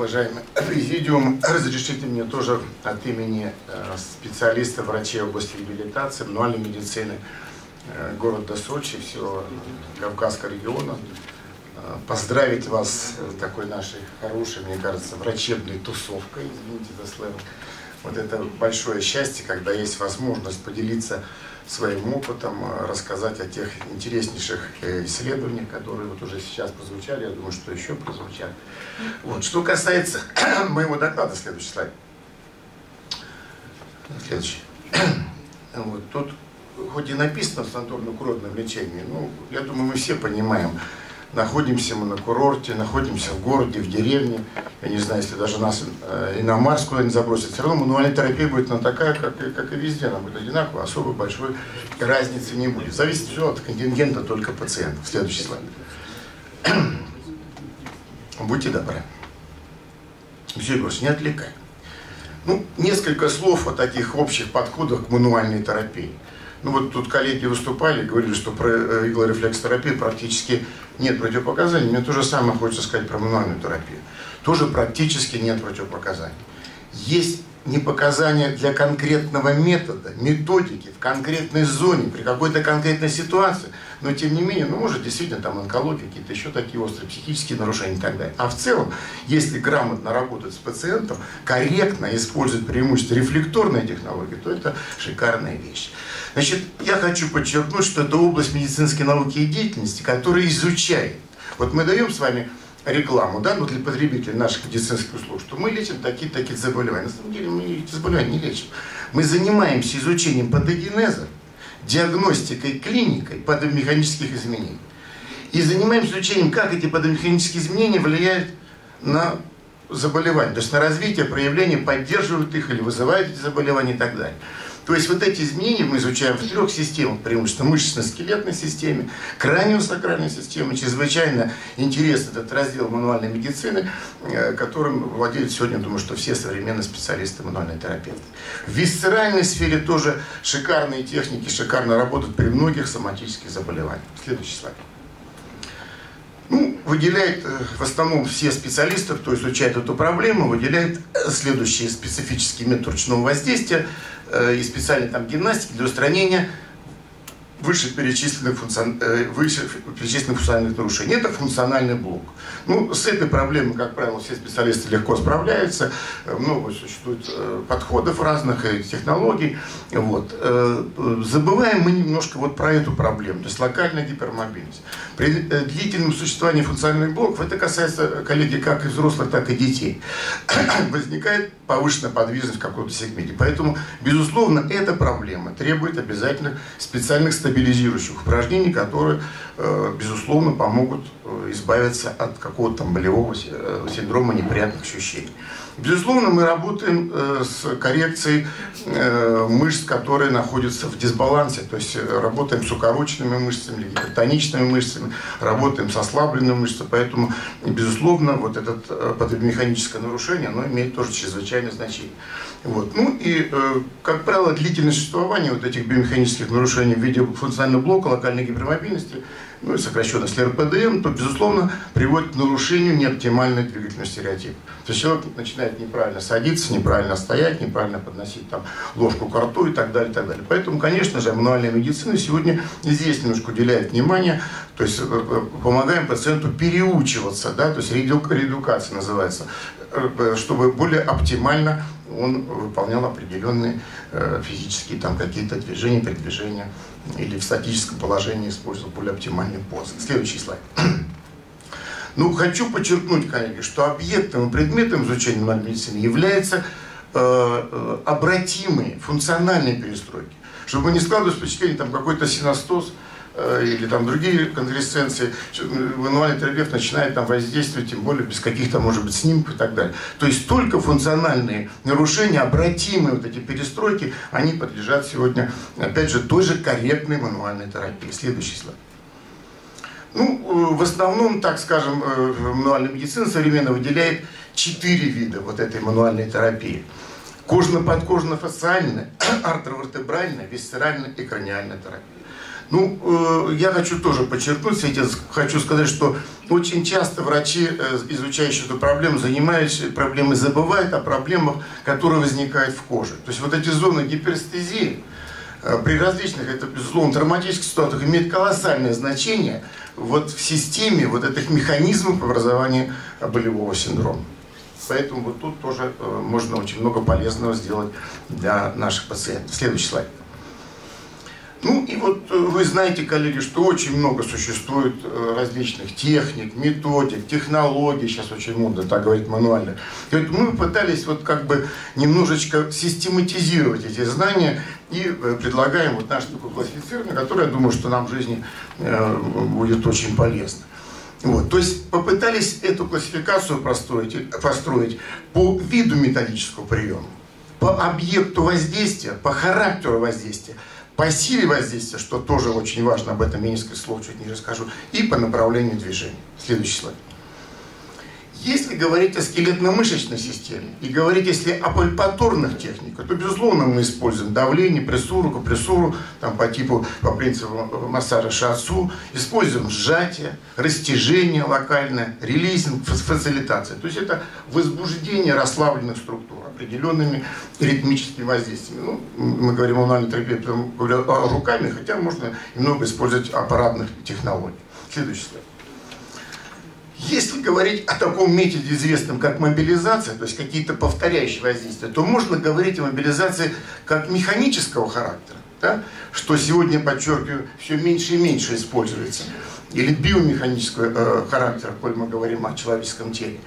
уважаемый президиум, разрешите мне тоже от имени специалиста, врачей области реабилитации, мануальной медицины города Сочи, всего Кавказского региона, поздравить вас с такой нашей хорошей, мне кажется, врачебной тусовкой, извините за сленг. Вот это большое счастье, когда есть возможность поделиться своим опытом, э, рассказать о тех интереснейших э, исследованиях, которые вот уже сейчас прозвучали, я думаю, что еще прозвучат. Вот. Что касается моего доклада, следующий слайд. Следующий. Вот. Тут хоть и написано в санаторно-курортном лечении, ну, я думаю, мы все понимаем, находимся мы на курорте, находимся в городе, в деревне. Я не знаю, если даже нас э, и на Марс куда-нибудь забросят, все равно мануальная терапия будет она такая, как и, как и везде, она будет одинаковая, особо большой разницы не будет. Зависит все от контингента только пациентов. Следующий слайд. Будьте добры. Все, не отвлекай. Ну, несколько слов о таких общих подходах к мануальной терапии. Ну вот тут коллеги выступали, говорили, что про э, иглорефлексотерапию практически нет противопоказаний. Мне то же самое хочется сказать про мануальную терапию. Тоже практически нет противопоказаний. Есть не показания для конкретного метода, методики в конкретной зоне, при какой-то конкретной ситуации, но тем не менее, ну, может, действительно, там онкология, какие-то еще такие острые психические нарушения и так далее. А в целом, если грамотно работать с пациентом, корректно использовать преимущество рефлекторной технологии, то это шикарная вещь. Значит, я хочу подчеркнуть, что это область медицинской науки и деятельности, которая изучает. Вот мы даем с вами рекламу, да, ну, для потребителей наших медицинских услуг, что мы лечим такие-такие заболевания. На самом деле мы эти заболевания не лечим. Мы занимаемся изучением патогенеза, диагностикой, клиникой патомеханических изменений. И занимаемся изучением, как эти патомеханические изменения влияют на заболевания, то есть на развитие, проявление, поддерживают их или вызывают эти заболевания и так далее. То есть вот эти изменения мы изучаем в трех системах, преимущественно мышечно-скелетной системе, краниосакральной системе. Чрезвычайно интересен этот раздел мануальной медицины, э, которым владеют сегодня, думаю, что все современные специалисты мануальной терапевты. В висцеральной сфере тоже шикарные техники, шикарно работают при многих соматических заболеваниях. Следующий слайд. Ну, выделяет э, в основном все специалисты, кто изучает эту проблему, выделяет э, следующие специфические методы ручного воздействия и специальной там гимнастики для устранения вышеперечисленных, функцион... Э, вышеперечисленных функциональных нарушений. Это функциональный блок. Ну, с этой проблемой, как правило, все специалисты легко справляются. Э, много существует э, подходов разных и технологий. Вот. Забываем мы немножко вот про эту проблему, то есть локальная гипермобильность. При длительном существовании функциональных блоков, это касается, коллеги, как и взрослых, так и детей, возникает повышенная подвижность в каком-то сегменте. Поэтому, безусловно, эта проблема требует обязательно специальных стабилизирующих упражнений, которые, безусловно, помогут э, избавиться от какого-то там болевого э, синдрома неприятных ощущений. Безусловно, мы работаем с коррекцией мышц, которые находятся в дисбалансе, то есть работаем с укороченными мышцами, гипертоничными мышцами, работаем с ослабленными мышцами, поэтому, безусловно, вот это патомеханическое нарушение, оно имеет тоже чрезвычайное значение. Вот. Ну и, э, как правило, длительное существование вот этих биомеханических нарушений в виде функционального блока, локальной гипермобильности, ну и сокращенно с ЛРПДМ, то, безусловно, приводит к нарушению неоптимальной двигательной стереотипа. То есть человек начинает неправильно садиться, неправильно стоять, неправильно подносить там, ложку к рту и так далее, и так далее. Поэтому, конечно же, мануальная медицина сегодня здесь немножко уделяет внимание, то есть э, э, помогаем пациенту переучиваться, да, то есть реэдукация называется, э, чтобы более оптимально он выполнял определенные э, физические там какие-то движения, передвижения или в статическом положении использовал более оптимальные позы. Следующий слайд. Ну, хочу подчеркнуть, коллеги, что объектом и предметом изучения медицины является э, э, обратимые функциональные перестройки. Чтобы не складывать впечатление, там какой-то синостоз – Э, или там другие конвалесценции, мануальный терапевт начинает там воздействовать, тем более без каких-то, может быть, снимков и так далее. То есть только функциональные нарушения, обратимые вот эти перестройки, они подлежат сегодня, опять же, той же корректной мануальной терапии. Следующий слайд. Ну, э, в основном, так скажем, э, мануальная медицина современно выделяет четыре вида вот этой мануальной терапии. Кожно-подкожно-фасциальная, артровертебральная, висцеральная и краниальная терапия. Ну, э, я хочу тоже подчеркнуть, Светя, хочу сказать, что очень часто врачи, э, изучающие эту проблему, занимаются проблемой, забывают о проблемах, которые возникают в коже. То есть вот эти зоны гиперстезии э, при различных, это, безусловно, травматических ситуациях имеют колоссальное значение вот в системе вот этих механизмов образования болевого синдрома. Поэтому вот тут тоже можно очень много полезного сделать для наших пациентов. Следующий слайд. Ну и вот э, вы знаете, коллеги, что очень много существует э, различных техник, методик, технологий, сейчас очень модно так говорить мануально. И вот мы пытались вот как бы немножечко систематизировать эти знания и э, предлагаем вот наш такой классифицированный, который, я думаю, что нам в жизни будет очень полезно. Вот, то есть попытались эту классификацию построить, построить по виду методического приема, по объекту воздействия, по характеру воздействия, по силе воздействия, что тоже очень важно, об этом я несколько слов чуть ниже скажу, и по направлению движения. Следующий слайд. Если говорить о скелетно-мышечной системе и говорить, если о пальпаторных техниках, то, безусловно, мы используем давление, прессуру, компрессуру, там, по типу, по принципу массажа шацу, используем сжатие, растяжение локальное, релизинг, фасилитация. То есть это возбуждение расслабленных структур определенными ритмическими воздействиями. Ну, мы говорим о мануальной терапии, потому говорю руками, хотя можно немного использовать аппаратных технологий. Следующий слайд. Говорить о таком методе известном, как мобилизация, то есть какие-то повторяющие воздействия, то можно говорить о мобилизации как механического характера, да? что сегодня, подчеркиваю, все меньше и меньше используется. Или биомеханического э, характера, коль мы говорим о человеческом теле.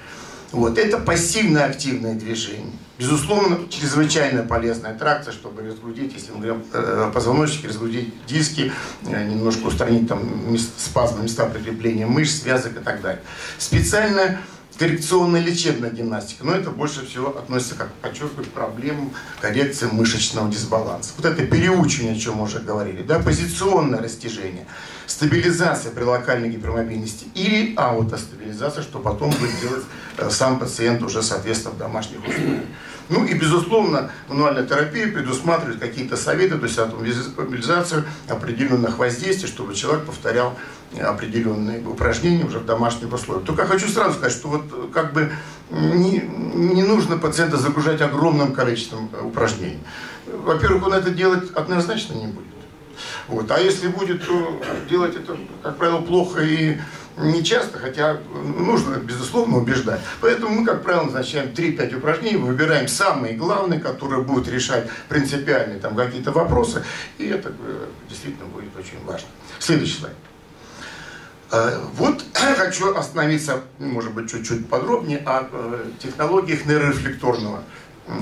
Вот. Это пассивно-активное движение. Безусловно, чрезвычайно полезная тракция, чтобы разгрузить, если мы говорим э, позвоночник, разгрузить диски, э, немножко устранить там спазмы, места прикрепления мышц, связок и так далее. Специальная коррекционная лечебная гимнастика, но это больше всего относится, как подчеркиваю, к проблемам коррекции мышечного дисбаланса. Вот это переучивание, о чем мы уже говорили, да, позиционное растяжение – стабилизация при локальной гипермобильности или аутостабилизация, что потом будет делать э, сам пациент уже, соответственно, в домашних условиях. Ну и, безусловно, мануальная терапия предусматривает какие-то советы, то есть мобилизацию определенных воздействий, чтобы человек повторял определенные упражнения уже в домашних условиях. Только хочу сразу сказать, что вот э, как бы не, не нужно пациента загружать огромным количеством э, упражнений. Во-первых, он это делать однозначно не будет. Вот. А если будет то делать это, как правило, плохо и не часто, хотя нужно, безусловно, убеждать. Поэтому мы, как правило, назначаем 3-5 упражнений, выбираем самые главные, которые будут решать принципиальные там какие-то вопросы, и это э, действительно будет очень важно. Следующий слайд. Э, вот хочу остановиться, может быть, чуть-чуть подробнее о э, технологиях нейрорефлекторного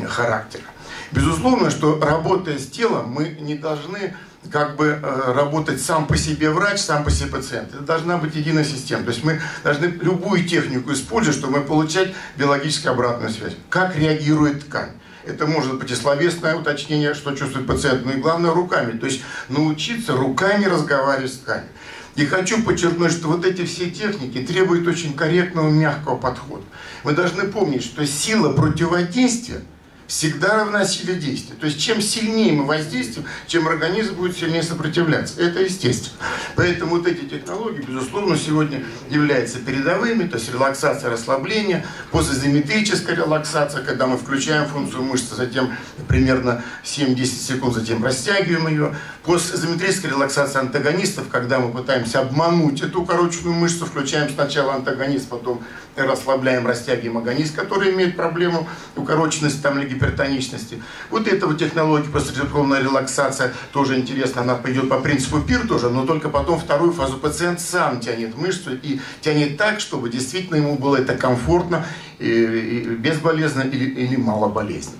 характера. Безусловно, что работая с телом, мы не должны как бы э, работать сам по себе врач, сам по себе пациент. Это должна быть единая система. То есть мы должны любую технику использовать, чтобы получать биологическую обратную связь. Как реагирует ткань. Это может быть и словесное уточнение, что чувствует пациент, но и главное руками. То есть научиться руками разговаривать с тканью. И хочу подчеркнуть, что вот эти все техники требуют очень корректного, мягкого подхода. Мы должны помнить, что сила противодействия – всегда равна силе действия. То есть чем сильнее мы воздействуем, чем организм будет сильнее сопротивляться. Это естественно. Поэтому вот эти технологии, безусловно, сегодня являются передовыми, то есть релаксация, расслабление, позазиметрическая релаксация, когда мы включаем функцию мышцы, затем примерно 7-10 секунд, затем растягиваем ее. Постизометрическая релаксация антагонистов, когда мы пытаемся обмануть эту укороченную мышцу, включаем сначала антагонист, потом расслабляем, растягиваем агонист, который имеет проблему укороченности там, или гипертоничности. Вот эта вот технология посредственная релаксация тоже интересна, она пойдет по принципу ПИР тоже, но только потом вторую фазу пациент сам тянет мышцу и тянет так, чтобы действительно ему было это комфортно, и, и безболезненно или, или малоболезненно.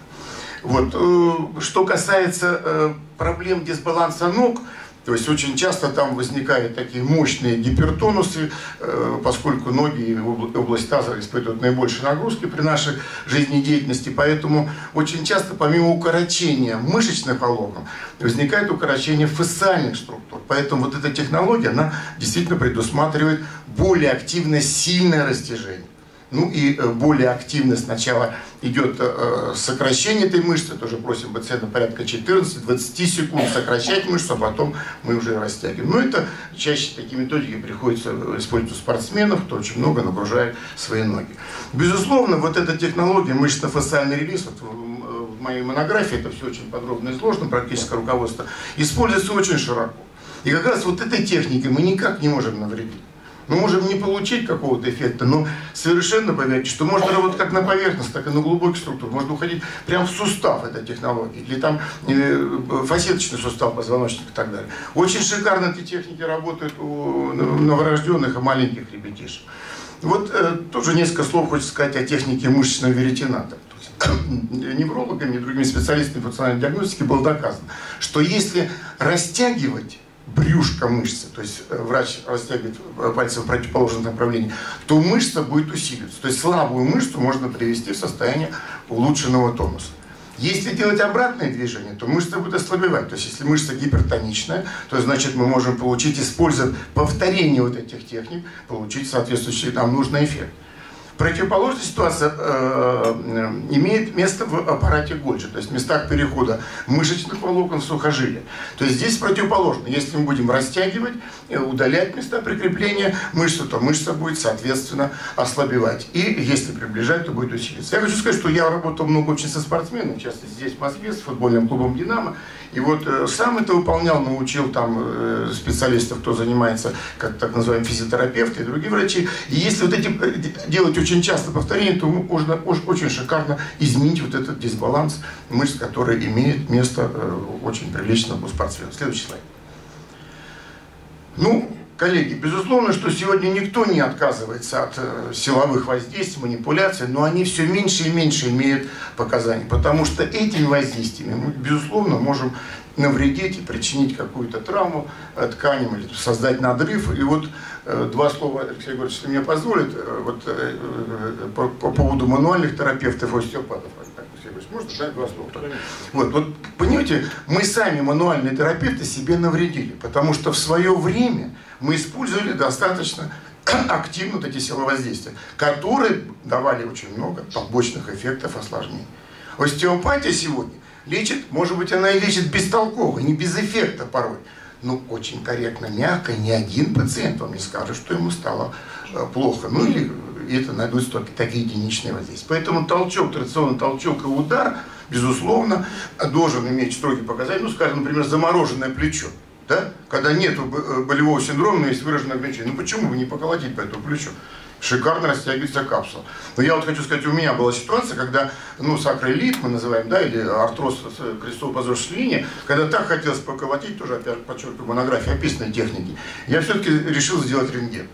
Вот. Э, что касается э, проблем дисбаланса ног, то есть очень часто там возникают такие мощные гипертонусы, э, поскольку ноги и область таза испытывают наибольшие нагрузки при нашей жизнедеятельности. Поэтому очень часто помимо укорочения мышечных волокон возникает укорочение фасциальных структур. Поэтому вот эта технология, она действительно предусматривает более активное, сильное растяжение ну и э, более активно сначала идет э, сокращение этой мышцы, тоже просим пациента порядка 14-20 секунд сокращать мышцу, а потом мы уже растягиваем. Но это чаще такие методики приходится использовать у спортсменов, кто очень много нагружает свои ноги. Безусловно, вот эта технология мышечно-фасциальный релиз, вот в моей монографии это все очень подробно изложено, практическое руководство, используется очень широко. И как раз вот этой техникой мы никак не можем навредить. Мы можем не получить какого-то эффекта, но совершенно поверьте, что можно работать как на поверхность, так и на глубокий структур. Можно уходить прямо в сустав этой технологии, или там э, фасеточный сустав позвоночника и так далее. Очень шикарно эти техники работают у новорожденных и маленьких ребятишек. Вот э, тоже несколько слов хочется сказать о технике мышечного веретената неврологами и другими специалистами функциональной диагностики было доказано, что если растягивать брюшка мышцы, то есть э, врач растягивает э, пальцы в противоположном направлении, то мышца будет усиливаться. То есть слабую мышцу можно привести в состояние улучшенного тонуса. Если делать обратное движение, то мышца будет ослабевать. То есть если мышца гипертоничная, то значит мы можем получить, используя повторение вот этих техник, получить соответствующий нам нужный эффект. Противоположная ситуация э, э, имеет место в аппарате Гольджи, то есть в местах перехода мышечных волокон в сухожилия. То есть здесь противоположно. Если мы будем растягивать, удалять места прикрепления мышцы, то мышца будет, соответственно, ослабевать. И если приближать, то будет усиливаться. Я хочу сказать, что я работал много очень со спортсменами, в частности здесь в Москве, с футбольным клубом «Динамо». И вот э, сам это выполнял, научил там э, специалистов, кто занимается, как так называемые физиотерапевты и другие врачи. И если вот эти э, делать очень часто повторения, то можно очень шикарно изменить вот этот дисбаланс мышц, который имеет место очень прилично у спортсмена. Следующий слайд. Ну, Коллеги, безусловно, что сегодня никто не отказывается от э, силовых воздействий, манипуляций, но они все меньше и меньше имеют показания, потому что этими воздействиями мы, безусловно, можем навредить и причинить какую-то травму э, тканям или создать надрыв. И вот э, два слова, Алексей Григорьевич, если мне позволит, вот по, по поводу мануальных терапевтов и остеопатов. Можно дать два слова? Вот, вот, понимаете, мы сами, мануальные терапевты, себе навредили, потому что в свое время мы использовали достаточно активно вот эти силовоздействия, которые давали очень много побочных эффектов осложнений. Остеопатия сегодня лечит, может быть, она и лечит бестолково, не без эффекта порой, но очень корректно, мягко, ни один пациент вам не скажет, что ему стало э, плохо. Ну или это найдутся только такие единичные воздействия. Поэтому толчок, традиционный толчок и удар, безусловно, должен иметь строгие показания. Ну, скажем, например, замороженное плечо да? когда нет э, болевого синдрома, но есть выраженное ограничение. Ну почему бы не поколотить по этому плечу? Шикарно растягивается капсула. Но я вот хочу сказать, у меня была ситуация, когда, ну, сакроэлит мы называем, да, или артроз крестово-подвздошной линии, когда так хотелось поколотить, тоже, опять подчеркиваю, монографии описанной техники, я все-таки решил сделать рентген.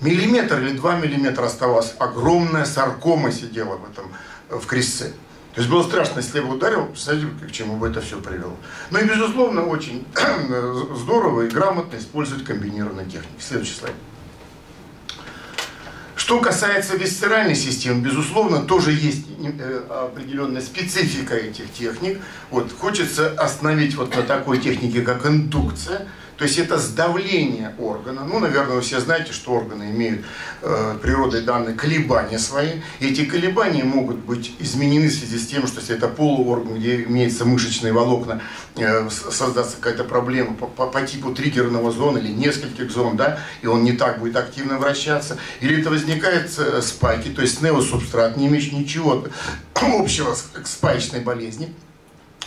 Миллиметр или два миллиметра оставалось, огромная саркома сидела в этом, в крестце. То есть было страшно, если я бы ударил, представляете, к чему бы это все привело. Ну и, безусловно, очень здорово и грамотно использовать комбинированные техники. Следующий слайд. Что касается висцеральной системы, безусловно, тоже есть э, определенная специфика этих техник. Вот, хочется остановить вот на такой технике, как индукция – то есть это сдавление органа. Ну, наверное, вы все знаете, что органы имеют э, природой данные колебания свои. Эти колебания могут быть изменены в связи с тем, что если это полуорган, где имеются мышечные волокна, э, создастся какая-то проблема по, по, по типу триггерного зона или нескольких зон, да, и он не так будет активно вращаться. Или это возникает э, спайки, то есть неосубстрат, не имеющий ничего общего с, к спаечной болезни.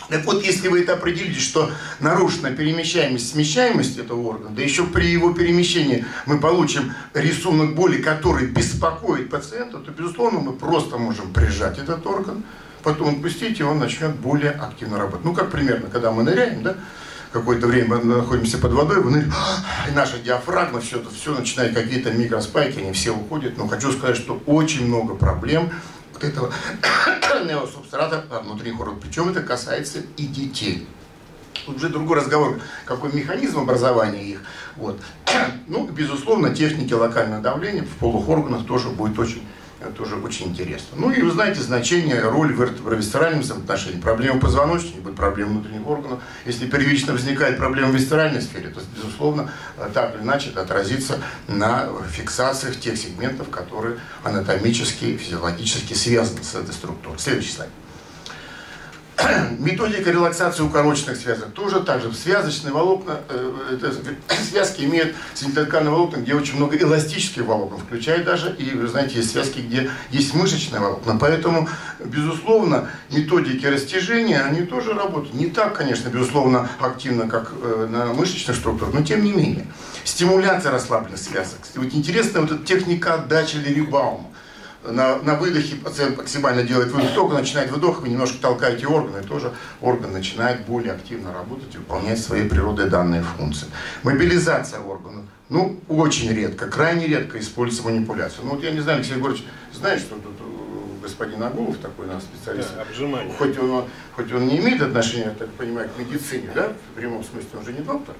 Так вот, если вы это определите, что нарушена перемещаемость, смещаемость этого органа, да еще при его перемещении мы получим рисунок боли, который беспокоит пациента, то, безусловно, мы просто можем прижать этот орган, потом отпустить, и он начнет более активно работать. Ну, как примерно, когда мы ныряем, да, какое-то время мы находимся под водой, вы ныряем, и наша диафрагма, все это, все начинает какие-то микроспайки, они все уходят. Но хочу сказать, что очень много проблем вот этого неосубстрата внутренних органов. Причем это касается и детей. Тут уже другой разговор, какой механизм образования их. Вот. Ну, безусловно, техники локального давления в полых органах тоже будет очень тоже очень интересно. Ну и вы знаете значение, роль в вертебровисцеральном взаимоотношении. Проблема позвоночника, будет проблема внутренних органов. Если первично возникает проблема в висцеральной сфере, то, безусловно, так или иначе это отразится на фиксациях тех сегментов, которые анатомически, физиологически связаны с этой структурой. Следующий слайд. Методика релаксации укороченных связок тоже так же. Связочные волокна, э, это, связки имеют синтеткальные волокна, где очень много эластических волокон, включая даже, и вы знаете, есть связки, где есть мышечные волокна. Поэтому, безусловно, методики растяжения, они тоже работают. Не так, конечно, безусловно, активно, как э, на мышечных структурах, но тем не менее. Стимуляция расслабленных связок. Вот интересная вот эта техника отдачи Лерибаума на, на выдохе пациент максимально делает выдох, только начинает выдох, вы немножко толкаете органы, и тоже орган начинает более активно работать и выполнять свои природой данные функции. Мобилизация органа. Ну, очень редко, крайне редко используется манипуляция. Ну, вот я не знаю, Алексей Егорович, знаешь, что тут господин Агулов, такой у нас специалист, да, обжимание. Хоть, он, хоть он не имеет отношения, я так понимаю, к медицине, да, в прямом смысле, он же не доктор.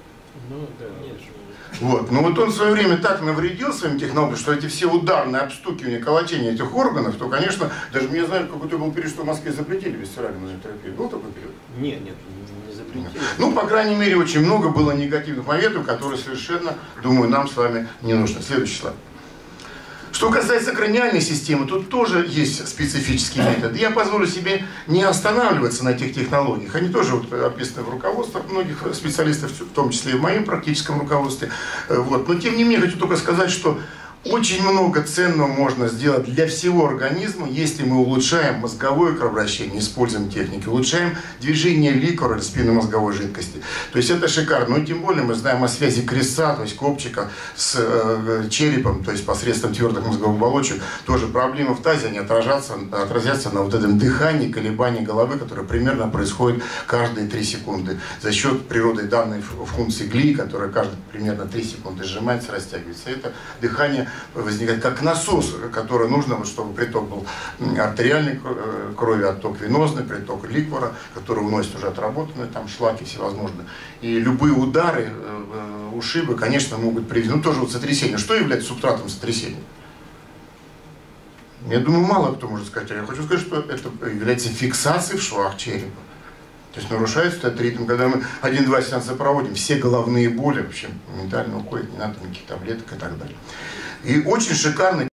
Ну, да, нет. Вот. Но вот он в свое время так навредил своим технологиям, что эти все ударные обстукивания, колотения этих органов, то, конечно, даже мне знали, какой-то был период, что в Москве запретили висцеральную терапию. Был такой период? Нет, нет, не запретили. Ну, по крайней мере, очень много было негативных моментов, которые совершенно, думаю, нам с вами не нужно. Следующий слайд. Что касается краниальной системы, тут тоже есть специфические методы. Я позволю себе не останавливаться на этих технологиях. Они тоже вот описаны в руководствах многих специалистов, в том числе и в моем практическом руководстве. Э, вот. Но тем не менее, хочу только сказать, что очень много ценного можно сделать для всего организма, если мы улучшаем мозговое кровообращение, используем техники, улучшаем движение ликора спинномозговой жидкости. То есть это шикарно. Но тем более мы знаем о связи креста, то есть копчика с э, черепом, то есть посредством твердых мозговых оболочек. Тоже проблемы в тазе, они отражаются, отразятся на вот этом дыхании, колебании головы, которое примерно происходит каждые 3 секунды. За счет природы данной функции глии, которая каждые примерно 3 секунды сжимается, растягивается. Это дыхание возникает как насос, который нужно, чтобы приток был артериальной э, крови, отток венозный, приток ликвора, который уносит уже отработанные там шлаки всевозможные. И любые удары, э, э, ушибы, конечно, могут привести, ну тоже вот сотрясение. Что является субстратом сотрясения? Я думаю, мало кто может сказать, а я хочу сказать, что это является фиксацией в швах черепа. То есть нарушается этот ритм, когда мы один-два сеанса проводим, все головные боли, в общем, моментально уходят, не надо никаких таблеток и так далее. И очень шикарный